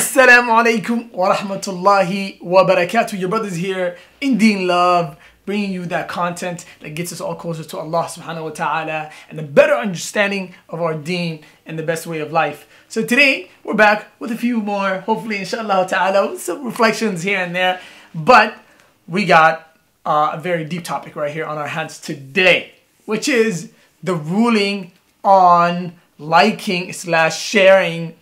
Assalamu alaikum wa rahmatullahi wa barakatuh. Your brothers here in Deen Love, bringing you that content that gets us all closer to Allah subhanahu wa ta'ala and a better understanding of our deen and the best way of life. So today, we're back with a few more, hopefully, inshallah ta'ala, some reflections here and there. But we got uh, a very deep topic right here on our hands today, which is the ruling on liking slash sharing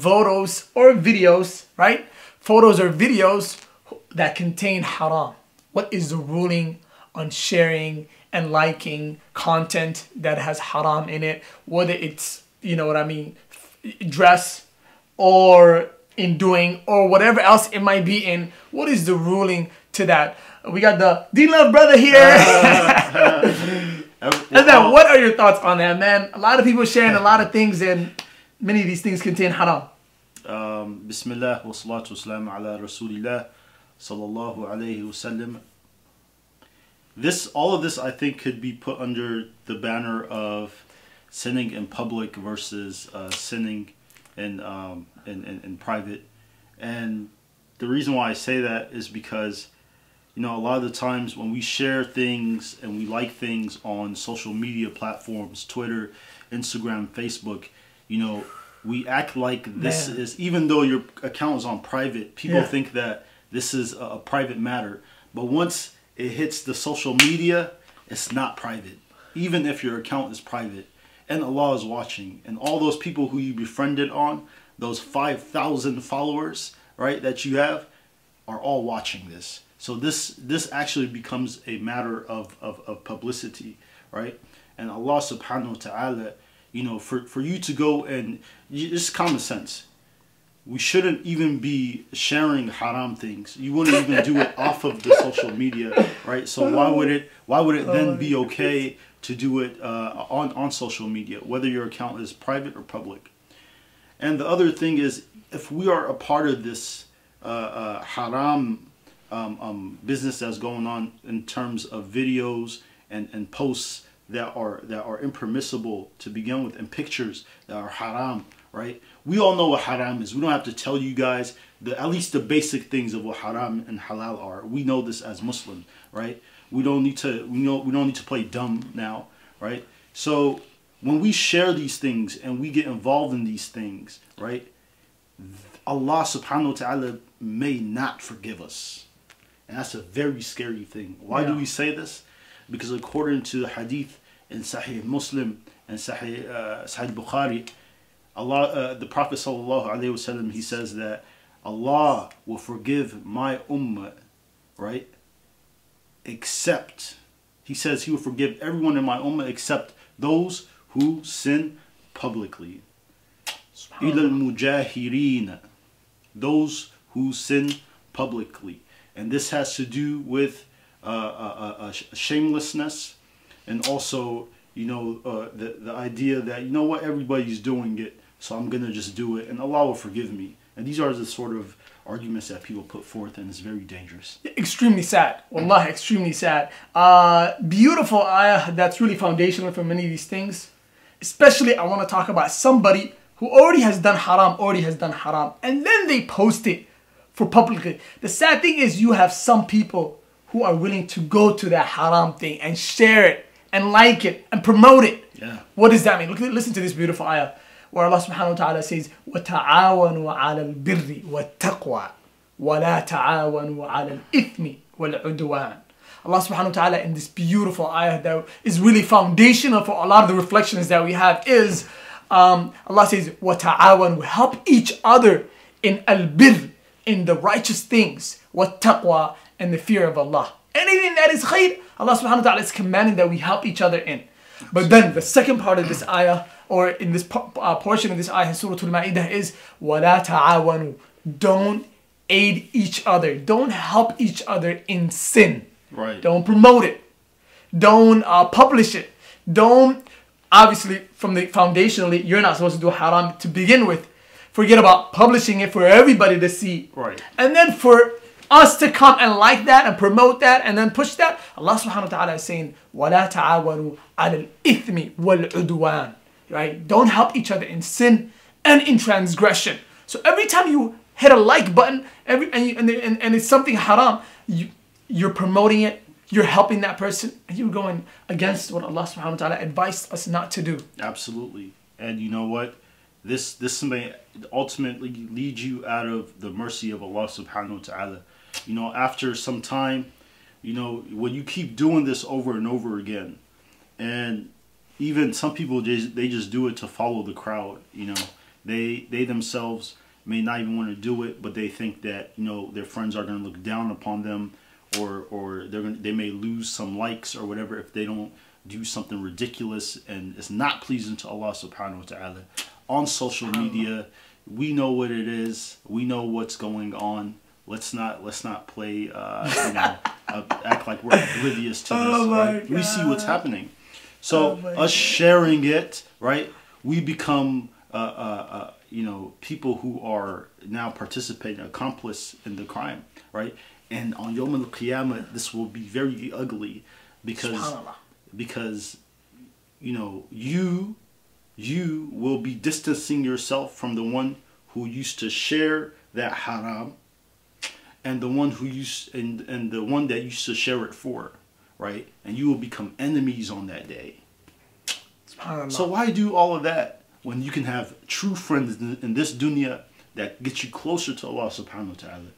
photos or videos, right? Photos or videos that contain haram. What is the ruling on sharing and liking content that has haram in it? Whether it's, you know what I mean, dress or in doing or whatever else it might be in. What is the ruling to that? We got the D Love brother here. and then what are your thoughts on that, man? A lot of people sharing a lot of things and many of these things contain haram. Um, Bismillah wa salatu wasalam ala Rasulillah sallallahu alayhi wasallam. This, all of this, I think, could be put under the banner of sinning in public versus uh, sinning in, um, in, in, in private. And the reason why I say that is because, you know, a lot of the times when we share things and we like things on social media platforms, Twitter, Instagram, Facebook, you know, we act like this Man. is even though your account is on private people yeah. think that this is a, a, private matter. But once it hits the social media it's not private even if your account is private. And allah is watching. And all those people who you befriended on those 5000 followers right that you have are all watching this. So this this actually becomes a matter of, of, of publicity right? And allah subhanahu wa ta'ala you know, for, for you to go and just common sense. We shouldn't even be sharing haram things. You wouldn't even do it off of the social media, right? So why would it why would it then be okay to do it uh, on on social media, whether your account is private or public? And the other thing is, if we are a part of this uh, uh, haram um, um, business that's going on in terms of videos and, and posts that are that are impermissible to begin with and pictures that are haram right? We all know what haram is. We don't have to tell you guys the at least the basic things of what haram and halal are. We know this as muslim right? We don't need to we know we don't need to play dumb now right? So when we share these things and we get involved in these things right allah subhanahu wa ta'ala may not forgive us. And that's a very scary thing. Why yeah. do we say this? Because according to the hadith in Sahih Muslim and Sahih, uh, Sahih Bukhari, Allah, uh, the Prophet wasallam, he says that Allah will forgive my ummah, right? Except, he says he will forgive everyone in my ummah except those who sin publicly. Mujahirin, those who sin publicly, and this has to do with uh, uh, uh, shamelessness, and also you know uh, the the idea that you know what everybody's doing it, so I'm gonna just do it, and Allah will forgive me. And these are the sort of arguments that people put forth, and it's very dangerous. Extremely sad. Wallah, extremely sad. Uh, beautiful ayah that's really foundational for many of these things. Especially, I want to talk about somebody who already has done haram, already has done haram, and then they post it for publicly. The sad thing is, you have some people who are willing to go to that haram thing and share it and like it and promote it. Yeah. What does that mean? Look, listen to this beautiful ayah where Allah subhanahu wa ta'ala says, وَتَعَاوَنُوا عَلَى الْبِرِّ وَالتَّقْوَى وَلَا تَعَاوَنُوا عَلَى الْإِثْمِ وَالْعُدْوَانِ Allah subhanahu wa ta'ala in this beautiful ayah that is really foundational for a lot of the reflections that we have is um, Allah says, وَتَعَاوَنُوا Help each other in al-birr, in the righteous things, وَالتَّقْوَى and the fear of Allah. Anything that is khair, Allah subhanahu wa ta'ala is commanding that we help each other in. But then the second part of this ayah, or in this uh, portion of this ayah, Surah Al-Ma'idah is, وَلَا تَعَاوَنُوا Don't aid each other. Don't help each other in sin. Right. Don't promote it. Don't uh, publish it. Don't, obviously, from the foundationally, you're not supposed to do haram to begin with. Forget about publishing it for everybody to see. Right. And then for us to come and like that and promote that and then push that, Allah subhanahu wa ta'ala is saying, وَلَا تَعَاوَنُوا عَلَى الْإِثْمِ وَالْعُدْوَانِ Right? Don't help each other in sin and in transgression. So every time you hit a like button every and, you, and, and, and it's something haram, you, you're promoting it, you're helping that person, and you're going against what Allah subhanahu wa ta'ala advised us not to do. Absolutely. And you know what? This this may ultimately lead you out of the mercy of Allah subhanahu wa ta'ala. You know, after some time, you know, when you keep doing this over and over again, and even some people just they just do it to follow the crowd, you know. They they themselves may not even want to do it, but they think that, you know, their friends are gonna look down upon them or or they're gonna, they may lose some likes or whatever if they don't do something ridiculous and it's not pleasing to Allah subhanahu wa ta'ala on social media we know what it is we know what's going on let's not let's not play uh, you know uh, act like we're oblivious to this Oh right? we see what's happening. So Oh us sharing it right we become uh, uh, uh, you know people who are now participating accomplice in the crime right? And on Yom Al Qiyamah this will be very ugly because because you know you you will be distancing yourself from the one who used to share that haram and the one who used and, and the one that used to share it for right? And you will become enemies on that day. So why do all of that when you can have true friends in, in this dunya that get you closer to Allah subhanahu wa ta'ala?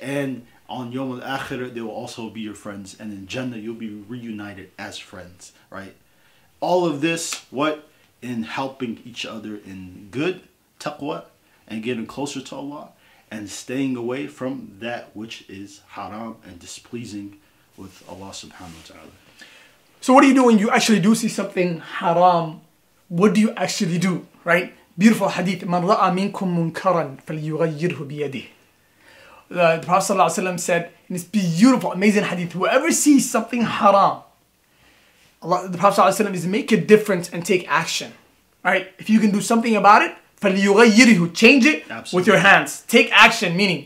And on Yom al Akhirah they will also be your friends and in Jannah you'll be reunited as friends right? All of this what? In helping each other in good taqwa and getting closer to Allah and staying away from that which is haram and displeasing with Allah subhanahu wa ta'ala So what do you do when you actually do see something haram? What do you actually do? Right? Beautiful hadith. من رأى منكم منكرا فليغيره بيده. The, the Prophet ﷺ said in this beautiful, amazing hadith, whoever sees something haram, Allah, the Prophet ﷺ is make a difference and take action. Right? If you can do something about it, فليغيره, change it with Absolutely. your hands. Take action, meaning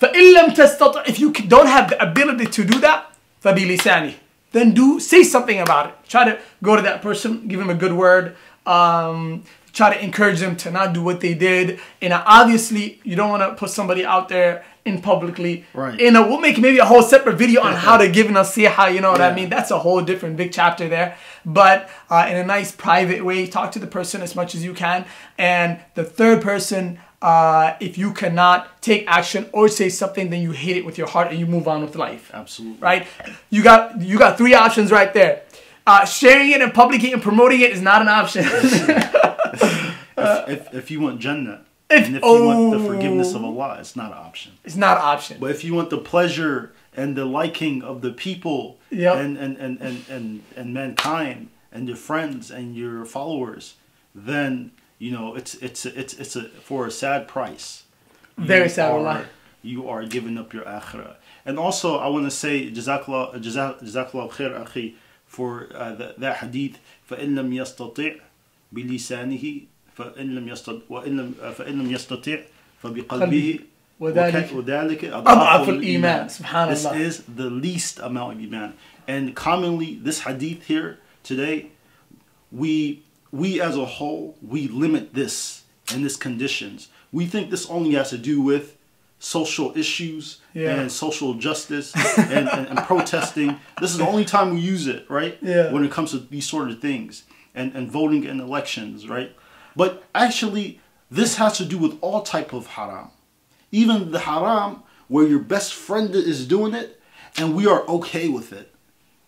فإن لم تستطع if you don't have the ability to do that فبلسانه then do say something about it try to go to that person give him a good word um, try to encourage them to not do what they did and obviously you don't want to put somebody out there in publicly. Right. you know we'll make maybe a whole separate video on how to give nasiha you know what I mean? That's a whole different big chapter there. But uh, in a nice private way talk to the person as much as you can. And the third person uh, if you cannot take action or say something then you hate it with your heart and you move on with life. Absolutely. Right? You got you got three options right there. Uh, sharing it and publicly and promoting it is not an option. If, if, if you want Jannah If- and if you want the oh. forgiveness of Allah, it's not an option. it's not an option But if you want the pleasure and the liking of the people Yep. and, and, and, and, and, and mankind and your friends and your followers, then you know it's it's it's it's a for a sad price. Very You sad, are- wallah. You are giving up your akhirah. And also, I want to say, Jazakallah, Jazak- Jazakallah khair, akhi, for uh, that, that hadith. فإن لم يستطع بلسانه فإن لم يستطع وإن لم فإن لم يستطع فبقلبه وذلك وذلك أضعف الإيمان. سبحان This Allah. is the least amount of iman. And commonly, this hadith here today, we we as a whole we limit this in this conditions. We think this only has to do with social issues Yeah. and social justice and, and, and protesting. This is the only time we use it, right? Yeah. When it comes to these sort of things and, and voting in elections, right? But actually, this has to do with all type of haram. Even the haram where your best friend is doing it and we are okay with it.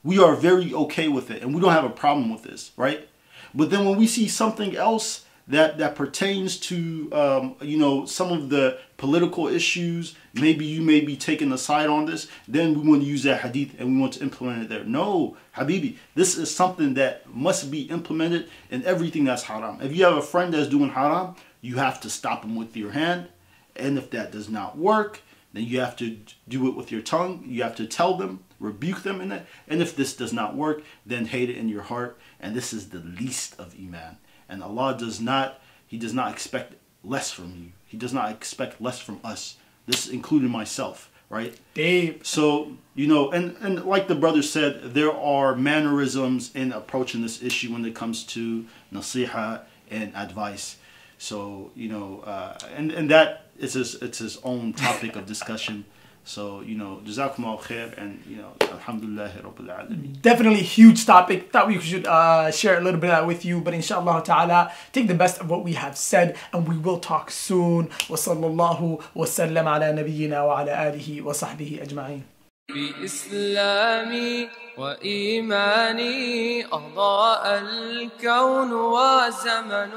We are very okay with it and we don't have a problem with this, right? But then when we see something else that that pertains to um, you know some of the political issues, maybe you may be taking a side on this, then we want to use that hadith and we want to implement it there. No, Habibi, this is something that must be implemented in everything that's haram. If you have a friend that's doing haram, you have to stop him with your hand. And if that does not work, then you have to do it with your tongue. You have to tell them, rebuke them in it. And if this does not work, then hate it in your heart. And this is the least of iman. And Allah does not, He does not expect less from you. He does not expect less from us. This including myself, right? Dave So, you know, and, and like the brother said, there are mannerisms in approaching this issue when it comes to nasiha and advice. So, you know, uh, and, and that is his it's his own topic of discussion. So you know, jazakum khair, and you know, alhamdulillah rabbil alamin. Definitely huge topic. Thought we should uh, share a little bit of that with you, but inshallah ta'ala, take the best of what we have said, and we will talk soon. Wa sallallahu wa sallam ala nabiyyina wa ala alihi wa sahbihi ajma'in. بإسلامي وإيماني أضاء الكون وزمن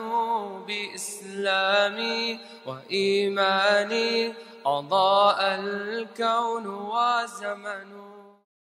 بإسلامي وإيماني أضاء الكون وزمن